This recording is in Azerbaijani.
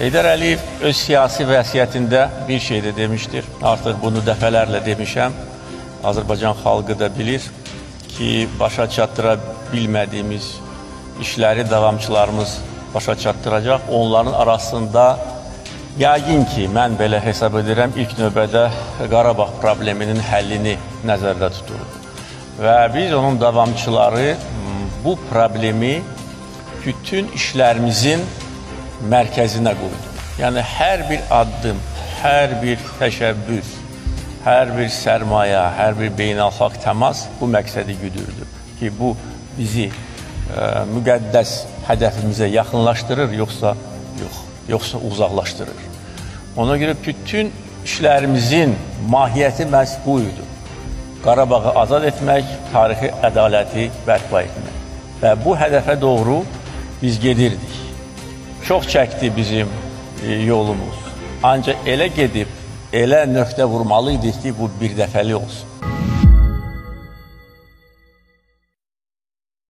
Heydər Əliyev öz siyasi vəsiyyətində bir şey də demişdir. Artıq bunu dəfələrlə demişəm. Azərbaycan xalqı da bilir ki, başa çatdıra bilmədiyimiz işləri davamçılarımız başa çatdıracaq. Onların arasında yəqin ki, mən belə hesab edirəm, ilk növbədə Qarabağ probleminin həllini nəzərdə tuturuq. Və biz onun davamçıları bu problemi bütün işlərimizin mərkəzinə qoydu. Yəni hər bir addım, hər bir təşəbbüs, hər bir sərmayə, hər bir beynəlxalq təmas bu məqsədi güdürdü ki, bu bizi ə, müqəddəs hədəfimizə yaxınlaşdırır, yoxsa yox, yoxsa uzaqlaşdırır. Ona görə bütün işlərimizin mahiyyəti məhz bu idi. Qarabağı azad etmək, tarixi ədaləti bərpa etmək. Və bu hədəfə doğru biz gedirdik. Çox çəkdi bizim e, yolumuz. Ancaq elə gedib, elə nöqtə vurmalı idik ki, bu bir dəfəli olsun.